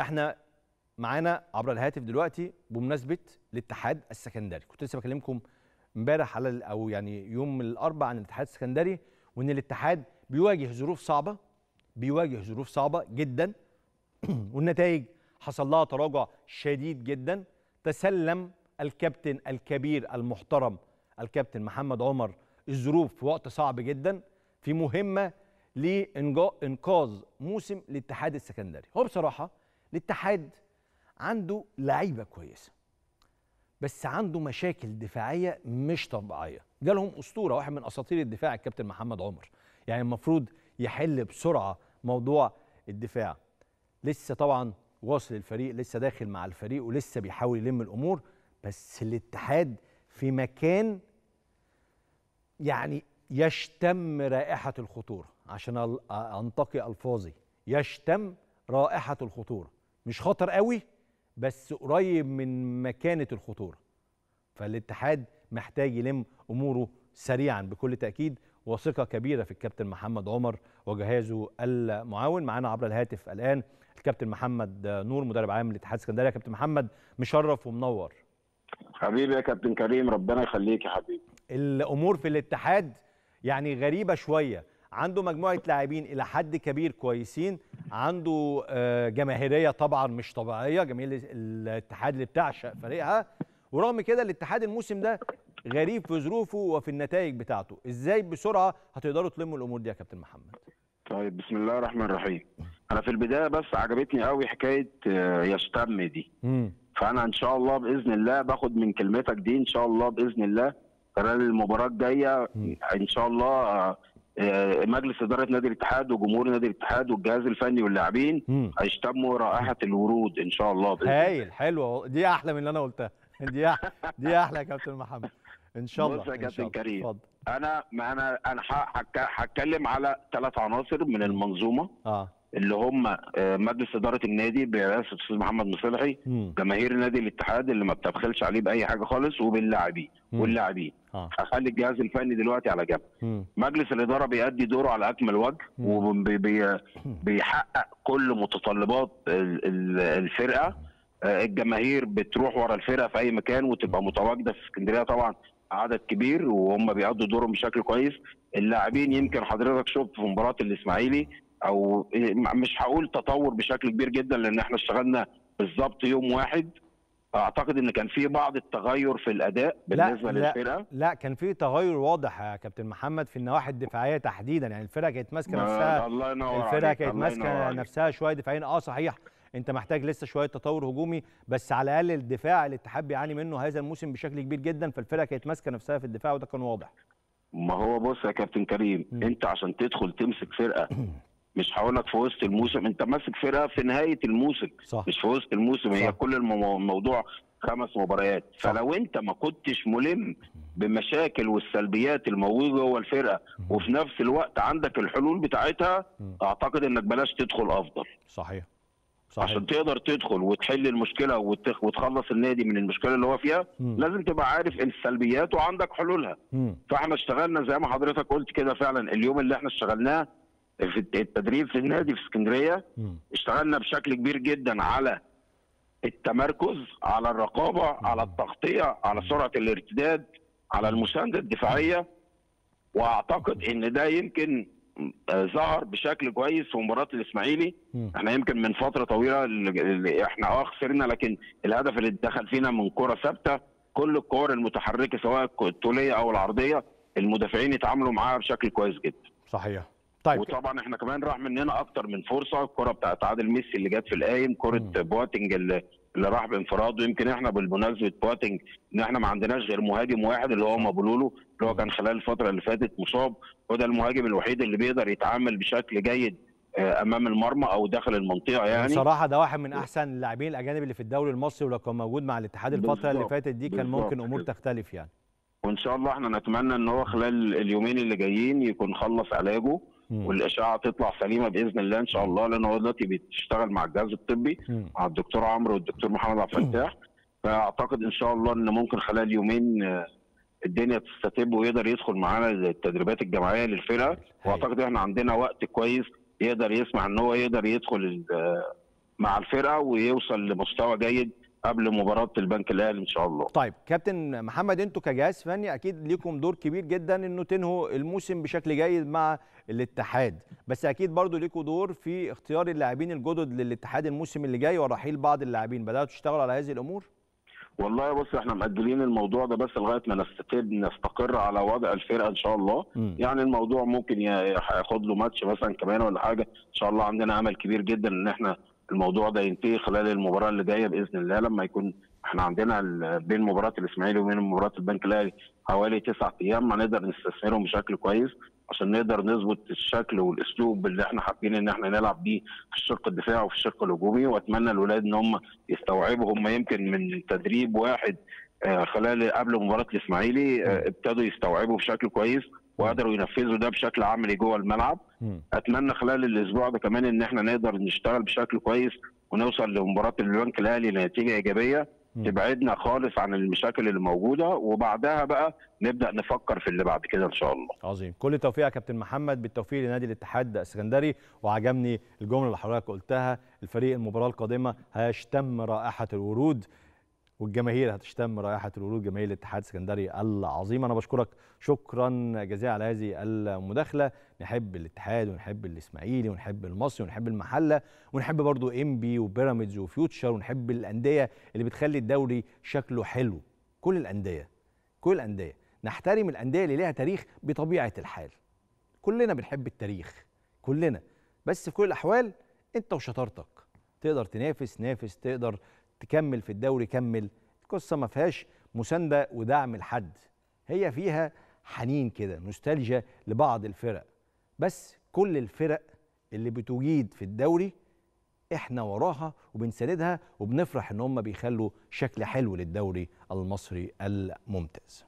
إحنا معانا عبر الهاتف دلوقتي بمناسبة الاتحاد السكندري. كنت لسه بكلمكم امبارح على أو يعني يوم الاربعاء عن الاتحاد السكندري وإن الاتحاد بيواجه ظروف صعبة بيواجه ظروف صعبة جدا والنتائج حصل لها تراجع شديد جدا. تسلم الكابتن الكبير المحترم الكابتن محمد عمر الظروف في وقت صعب جدا. في مهمة لانقاذ موسم الاتحاد السكندري. هو بصراحة الاتحاد عنده لعيبة كويسة بس عنده مشاكل دفاعية مش طبيعية. جالهم أسطورة واحد من أساطير الدفاع الكابتن محمد عمر. يعني المفروض يحل بسرعة موضوع الدفاع. لسه طبعا واصل الفريق لسه داخل مع الفريق ولسه بيحاول يلم الأمور. بس الاتحاد في مكان يعني يشتم رائحة الخطورة. عشان أنتقي ألفاظي يشتم رائحة الخطورة. مش خطر قوي بس قريب من مكانة الخطورة. فالاتحاد محتاج يلم أموره سريعا بكل تأكيد وثقة كبيرة في الكابتن محمد عمر وجهازه المعاون. معانا عبر الهاتف الآن الكابتن محمد نور مدرب عام الاتحاد السكندري يا كابتن محمد مشرف ومنور. حبيبي يا كابتن كريم ربنا يخليك يا حبيبي. الأمور في الاتحاد يعني غريبة شوية عنده مجموعة لاعبين إلى حد كبير كويسين عنده آه، جماهيرية طبعا مش طبيعية جماهير الاتحاد اللي بتعشق فريقها. ورغم كده الاتحاد الموسم ده غريب في ظروفه وفي النتائج بتاعته. إزاي بسرعة هتقدروا تلموا الأمور دي يا كابتن محمد؟ طيب بسم الله الرحمن الرحيم. أنا في البداية بس عجبتني قوي حكاية آه، يشتم دي. فأنا إن شاء الله بإذن الله باخد من كلمتك دي إن شاء الله بإذن الله خلال المباراة الجاية. إن شاء الله آه، مجلس إدارة نادي الاتحاد وجمهور نادي الاتحاد والجهاز الفني واللاعبين هيشتموا رائحة الورود إن شاء الله بإذن هايل حلوة دي أحلى من اللي أنا قلتها. دي أح- دي أحلى يا كابتن محمد. إن شاء الله بص يا كابتن. كريم. أنا ما أنا أنا هتكلم على ثلاث عناصر من المنظومة. آه. اللي هم آه، مجلس إدارة النادي برئاسه الأستاذ محمد مصلحي جماهير نادي الاتحاد اللي ما بتبخلش عليه بأي حاجة خالص وباللاعبين. واللاعبين. هخلي الجهاز الفني دلوقتي على جنب. مجلس الإدارة بيأدي دوره على أكمل وجه. وبيحقق كل متطلبات ال- ال- الفرقة. آه، الجماهير بتروح ورا الفرقة في أي مكان وتبقى متواجدة في اسكندرية طبعا عدد كبير وهم بيأدوا دورهم بشكل كويس. اللاعبين يمكن حضرتك شفت في مباراة الإسماعيلي أو مش هقول تطور بشكل كبير جدا لأن إحنا اشتغلنا بالظبط يوم واحد أعتقد إن كان في بعض التغير في الأداء بالنسبة لا. للفرقة لا كان في تغير واضح يا كابتن محمد في النواحي الدفاعية تحديدا يعني الفرقة كانت ماسكة ما- نفسها الله ينور الفرقة كانت ماسكة. نفسها شوية دفاعيا آه صحيح أنت محتاج لسه شوية تطور هجومي بس على الأقل الدفاع الاتحاد بيعاني منه هذا الموسم بشكل كبير جدا فالفرقة كانت ماسكة نفسها في الدفاع وده كان واضح ما هو بص يا كابتن كريم مم. أنت عشان تدخل تمسك فرقة مش هقول لك في وسط الموسم انت ماسك فرقة في نهاية الموسم صح مش في وسط الموسم هي صح. كل المو- الموضوع خمس مباريات صح. فلو انت ما كنتش ملم بمشاكل والسلبيات الموجودة جوه الفرقة وفي نفس الوقت عندك الحلول بتاعتها. أعتقد إنك بلاش تدخل أفضل صحيح صحيح عشان تقدر تدخل وتحل المشكلة وتخ- وتخلص النادي من المشكلة اللي هو فيها مم. لازم تبقى عارف السلبيات وعندك حلولها مم. فإحنا اشتغلنا زي ما حضرتك قلت كده فعلا اليوم اللي إحنا اشتغلناه في التدريب في النادي في اسكندرية. اشتغلنا بشكل كبير جدا على التمركز على الرقابة على التغطية على سرعة الارتداد على المساندة الدفاعية. وأعتقد إن ده يمكن آه، ظهر بشكل كويس في مباراة الإسماعيلي. إحنا يمكن من فترة طويلة إحنا آه خسرنا لكن الهدف اللي دخل فينا من كرة ثابتة كل الكور المتحركة سواء الطوليه أو العرضية المدافعين اتعاملوا معاها بشكل كويس جدا. صحيح. طيب. وطبعا إحنا كمان راح مننا أكتر من فرصة الكرة بتاعت عادل ميسي اللي جت في القايم كرة. بواتنج اللي, اللي راح بانفراد ويمكن إحنا بالمناسبة بواتنج إن إحنا ما عندناش غير مهاجم واحد اللي هو مابولولو اللي هو كان خلال الفترة اللي فاتت مصاب. وده المهاجم الوحيد اللي بيقدر يتعامل بشكل جيد آه، أمام المرمى أو داخل المنطقة يعني. بصراحه ده واحد من أحسن اللاعبين الأجانب اللي في الدوري المصري ولو كان موجود مع الاتحاد الفترة اللي فاتت دي كان ممكن أمور. تختلف يعني. وإن شاء الله إحنا نتمنى إن هو خلال اليومين اللي جايين يكون خلص علاجه. والإشعة تطلع سليمة بإذن الله إن شاء الله لأن هو دلوقتي بيشتغل مع الجهاز الطبي مم. مع الدكتور عمرو والدكتور محمد عبد الفتاح فأعتقد إن شاء الله إن ممكن خلال يومين آه، الدنيا تستتب ويقدر يدخل معانا التدريبات الجماعيه للفرقة. وأعتقد إحنا عندنا وقت كويس يقدر يسمح إن هو يقدر يدخل آه، مع الفرقة ويوصل لمستوى جيد قبل مباراة البنك الأهلي إن شاء الله. طيب كابتن محمد أنتوا كجهاز فني أكيد ليكم دور كبير جدا إنه تنهوا الموسم بشكل جيد مع الاتحاد. بس أكيد برضو ليكم دور في اختيار اللاعبين الجدد للاتحاد الموسم اللي جاي ورحيل بعض اللاعبين. بدأتوا تشتغلوا على هذه الأمور؟ والله بص إحنا مأجلين الموضوع ده بس لغاية ما نستقر نستقر على وضع الفرقة إن شاء الله. مم. يعني الموضوع ممكن ياخد له ماتش مثلا كمان ولا حاجة. إن شاء الله عندنا أمل كبير جدا إن إحنا الموضوع ده ينتهي خلال المباراة اللي جاية بإذن الله لما يكون إحنا عندنا بين مباراة الإسماعيلي وبين مباراة البنك الأهلي حوالي تسعة أيام ما نقدر نستثمرهم بشكل كويس عشان نقدر نظبط الشكل والأسلوب اللي إحنا حابين إن إحنا نلعب بيه في الشق الدفاعي وفي الشق الهجومي وأتمنى الولاد إن هم يستوعبوا هم يمكن من تدريب واحد آه، خلال قبل مباراة الإسماعيلي آه، ابتدوا يستوعبوا بشكل كويس. وقدروا ينفذوا ده بشكل عملي جوه الملعب. مم. أتمنى خلال الأسبوع ده كمان إن إحنا نقدر نشتغل بشكل كويس ونوصل لمباراة البنك الأهلي لنتيجه إيجابية مم. تبعدنا خالص عن المشاكل اللي موجودة وبعدها بقى نبدأ نفكر في اللي بعد كده إن شاء الله. عظيم. كل التوفيق يا كابتن محمد بالتوفيق لنادي الاتحاد السكندري وعجبني الجملة اللي حضرتك قلتها الفريق المباراة القادمة هيشتم رائحة الورود. والجماهير هتشتم رائحة الورود جماهير الاتحاد السكندري العظيم. أنا بشكرك. شكرا جزيلا على هذه المداخلة. نحب الاتحاد ونحب الإسماعيلي ونحب المصري ونحب المحلة ونحب برضو انبي وبيراميدز وفيوتشر ونحب الأندية اللي بتخلي الدوري شكله حلو. كل الأندية كل الأندية. نحترم الأندية اللي ليها تاريخ بطبيعة الحال. كلنا بنحب التاريخ كلنا. بس في كل الأحوال أنت وشطارتك. تقدر تنافس نافس. تقدر تكمل في الدوري كمل. القصة ما فيهاش مساندة ودعم لحد. هي فيها حنين كده نوستالجيا لبعض الفرق. بس كل الفرق اللي بتجيد في الدوري إحنا وراها وبنساندها وبنفرح إن هم بيخلوا شكل حلو للدوري المصري الممتاز.